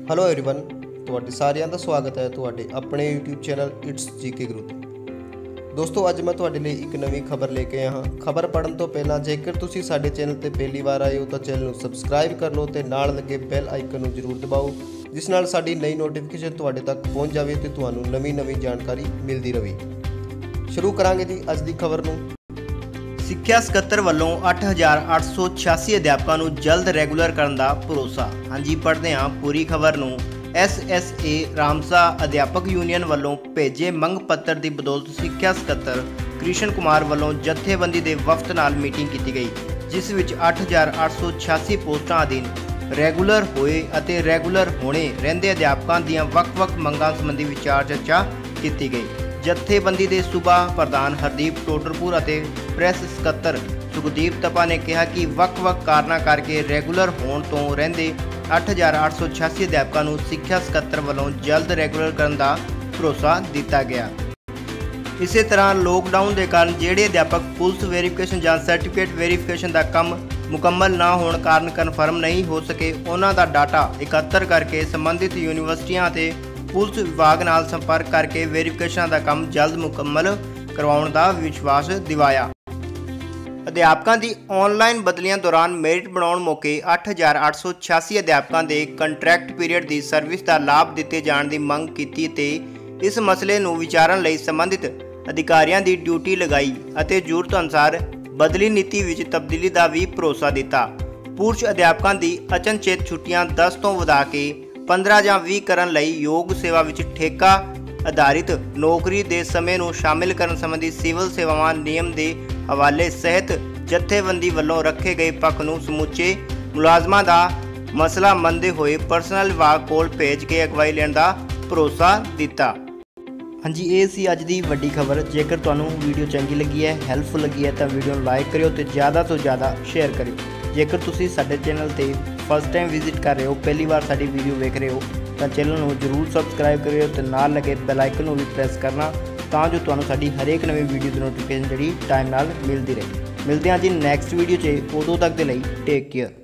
Hello everyone ਤੁਹਾਡੇ ਸਾਰਿਆਂ ਦਾ ਸਵਾਗਤ ਹੈ ਤੁਹਾਡੇ ਆਪਣੇ YouTube channel it's GK Guru ਤੇ ਦੋਸਤੋ ਅੱਜ ਮੈਂ ਤੁਹਾਡੇ ਲਈ ਇੱਕ ਨਵੀਂ ਖਬਰ ਲੈ ਕੇ ਆਇਆ ਹਾਂ ਖਬਰ ਪੜਨ ਤੋਂ ਪਹਿਲਾਂ ਜੇਕਰ ਤੁਸੀਂ ਸਾਡੇ ਚੈਨਲ ਤੇ ਪਹਿਲੀ ਵਾਰ ਆਏ ਹੋ ਤਾਂ ਚੈਨਲ ਨੂੰ ਸਬਸਕ੍ਰਾਈਬ ਕਰ ਲਓ ਤੇ ਨਾਲ ਲੱਗੇ ਬੈਲ ਆਈਕਨ ਨੂੰ ਜ਼ਰੂਰ ਦਬਾਓ ਜਿਸ ਨਾਲ ਸਾਡੀ ਨਈ ਨੋਟੀਫਿਕੇਸ਼ਨ ਤੁਹਾਡੇ ਤੱਕ ਪਹੁੰਚ ਜਾਵੇ ਤੇ ਤੁਹਾਨੂੰ ਨਵੀਂ-ਨਵੀਂ ਜਾਣਕਾਰੀ ਮਿਲਦੀ ਰਹੇ ਸ਼ੁਰੂ ਕਰਾਂਗੇ ਜੀ ਅੱਜ ਦੀ ਖਬਰ ਨੂੰ ਸਿੱਖਿਆ ਸਕੱਤਰ ਵੱਲੋਂ 8886 ਅਧਿਆਪਕਾਂ ਨੂੰ ਜਲਦ ਰੈਗੂਲਰ ਕਰਨ ਦਾ ਭਰੋਸਾ। ਹਾਂਜੀ, ਪੜ੍ਹਦੇ ਹਾਂ ਪੂਰੀ ਖਬਰ ਨੂੰ। ਐਸਐਸਏ ਰਾਮਸਾ ਅਧਿਆਪਕ ਯੂਨੀਅਨ ਵੱਲੋਂ ਭੇਜੇ ਮੰਗ ਪੱਤਰ ਦੀ ਬਦੌਲਤ ਸਿੱਖਿਆ ਸਕੱਤਰ ਕ੍ਰਿਸ਼ਨ ਕੁਮਾਰ ਵੱਲੋਂ ਜਥੇਬੰਦੀ ਦੇ ਵਫਦ ਨਾਲ ਮੀਟਿੰਗ ਕੀਤੀ ਗਈ, ਜਿਸ ਵਿੱਚ 8886 ਪੋਸਟਾਂ ਅਧੀਨ ਰੈਗੂਲਰ ਹੋਏ ਅਤੇ ਰੈਗੂਲਰ ਹੋਣੇ ਰਹਿੰਦੇ ਅਧਿਆਪਕਾਂ ਦੀਆਂ ਵੱਖ-ਵੱਖ ਮੰਗਾਂ ਸੰਬੰਧੀ ਵਿਚਾਰ ਚਰਚਾ ਕੀਤੀ ਗਈ। ਜਥੇਬੰਦੀ ਦੇ ਸੂਬਾ ਪ੍ਰਧਾਨ ਹਰਦੀਪ ਟੋਡਰਪੁਰ ਅਤੇ ਪ੍ਰੈਸ ਸਕੱਤਰ ਸੁਖਦੀਪ ਤਪਾ ਨੇ ਕਿਹਾ ਕਿ ਵੱਖ-ਵੱਖ ਕਾਰਨਾਂ ਕਰਕੇ ਰੈਗੂਲਰ ਹੋਣ ਤੋਂ ਰਹਿੰਦੇ 8886 ਅਧਿਆਪਕਾਂ ਨੂੰ ਸਿੱਖਿਆ ਸਕੱਤਰ ਵੱਲੋਂ ਜਲਦ ਰੈਗੂਲਰ ਕਰਨ ਦਾ ਭਰੋਸਾ ਦਿੱਤਾ ਗਿਆ। ਇਸੇ ਤਰ੍ਹਾਂ ਲੋਕਡਾਊਨ ਦੇ ਕਾਰਨ ਜਿਹੜੇ ਅਧਿਆਪਕ ਪੁਲਿਸ ਵੈਰੀਫਿਕੇਸ਼ਨ ਜਾਂ ਸਰਟੀਫਿਕੇਟ ਵੈਰੀਫਿਕੇਸ਼ਨ ਦਾ ਕੰਮ ਮੁਕੰਮਲ ਨਾ ਹੋਣ ਕਾਰਨ ਕਨਫਰਮ ਨਹੀਂ ਹੋ ਸਕੇ, ਉਹਨਾਂ ਦਾ ਡਾਟਾ ਇਕੱਤਰ ਕਰਕੇ ਸੰਬੰਧਿਤ ਯੂਨੀਵਰਸਿਟੀਆਂ ਅਤੇ ਪੁਲਿਸ ਵਿਭਾਗ ਨਾਲ ਸੰਪਰਕ ਕਰਕੇ ਵੈਰੀਫਿਕੇਸ਼ਨਾਂ ਦਾ ਕੰਮ ਜਲਦ ਮੁਕੰਮਲ ਕਰਵਾਉਣ ਦਾ ਵਿਸ਼ਵਾਸ ਦਿਵਾਇਆ। ਅਧਿਆਪਕਾਂ ਦੀ ਆਨਲਾਈਨ ਬਦਲੀਆਂ ਦੌਰਾਨ ਮੈਰਿਟ ਬਣਾਉਣ ਮੌਕੇ 8886 ਅਧਿਆਪਕਾਂ ਦੇ ਕੰਟਰੈਕਟ ਪੀਰੀਅਡ ਦੀ ਸਰਵਿਸ ਦਾ ਲਾਭ ਦਿੱਤੇ ਜਾਣ ਦੀ ਮੰਗ ਕੀਤੀ ਤੇ ਇਸ ਮਸਲੇ ਨੂੰ ਵਿਚਾਰਨ ਲਈ ਸੰਬੰਧਿਤ ਅਧਿਕਾਰੀਆਂ ਦੀ ਡਿਊਟੀ ਲਗਾਈ ਅਤੇ ਜ਼ਰੂਰਤ ਅਨੁਸਾਰ ਬਦਲੀ ਨੀਤੀ ਵਿੱਚ ਤਬਦੀਲੀ ਦਾ ਵੀ ਭਰੋਸਾ ਦਿੱਤਾ। ਪੁਰਸ਼ ਅਧਿਆਪਕਾਂ ਦੀ ਅਚਨਚੇਤ ਛੁੱਟੀਆਂ 10 ਤੋਂ ਵਧਾ ਕੇ 15 ਜਾਂ 20 ਕਰਨ ਲਈ ਯੋਗ ਸੇਵਾ ਵਿੱਚ ਠੇਕਾ ਆਧਾਰਿਤ ਨੌਕਰੀ ਦੇ ਸਮੇਂ ਨੂੰ ਸ਼ਾਮਿਲ ਕਰਨ ਸੰਬੰਧੀ ਸਿਵਲ ਸੇਵਾਵਾਂ ਨਿਯਮ ਦੇ ਹਵਾਲੇ ਸਹਿਤ ਜਥੇਬੰਦੀ ਵੱਲੋਂ ਰੱਖੇ ਗਏ ਪੱਖ ਨੂੰ ਸਮੁੱਚੇ ਮੁਲਾਜ਼ਮਾਂ ਦਾ ਮਸਲਾ ਮੰਨਦੇ ਹੋਏ ਪਰਸਨਲ ਵਿਭਾਗ ਕੋਲ ਭੇਜ ਕੇ ਅਗਵਾਈ ਲੈਣ ਦਾ ਭਰੋਸਾ ਦਿੱਤਾ। ਹਾਂਜੀ, ਇਹ ਸੀ ਅੱਜ ਦੀ ਵੱਡੀ ਖਬਰ। ਜੇਕਰ ਤੁਹਾਨੂੰ ਵੀਡੀਓ ਚੰਗੀ ਲੱਗੀ ਹੈ ਹੈਲਪਫੁਲ ਲੱਗੀ ਹੈ, ਤਾਂ ਵੀਡੀਓ ਨੂੰ ਲਾਈਕ ਕਰਿਓ ਤੇ ਜ਼ਿਆਦਾ ਤੋਂ ਜ਼ਿਆਦਾ ਸ਼ੇਅਰ ਕਰਿਓ। ਜੇਕਰ ਤੁਸੀਂ ਸਾਡੇ ਚੈਨਲ ਤੇ ਫਸਟ ਟਾਈਮ ਵਿਜ਼ਿਟ ਕਰ ਰਹੇ ਹੋ, ਪਹਿਲੀ ਵਾਰ ਸਾਡੀ ਵੀਡੀਓ ਵੇਖ ਰਹੇ ਹੋ, ਤਾਂ ਚੈਨਲ ਨੂੰ ਜਰੂਰ ਸਬਸਕ੍ਰਾਈਬ ਕਰਿਓ ਤੇ ਨਾਲ ਲੱਗੇ ਬੈਲ ਆਈਕਨ ਨੂੰ ਵੀ ਪ੍ਰੈਸ ਕਰਨਾ, ਤਾਂ ਜੋ ਤੁਹਾਨੂੰ ਸਾਡੀ ਹਰੇਕ ਨਵੀਂ ਵੀਡੀਓ ਦੀ ਨੋਟੀਫਿਕੇਸ਼ਨ ਜਿਹੜੀ ਟਾਈਮ ਨਾਲ ਮਿਲਦੀ ਰਹੇ। ਮਿਲਦੇ ਹਾਂ ਜੀ ਨੈਕਸਟ ਵੀਡੀਓ 'ਚ, ਉਦੋਂ ਤੱਕ ਦੇ ਲਈ ਟੇਕ ਕੇਅਰ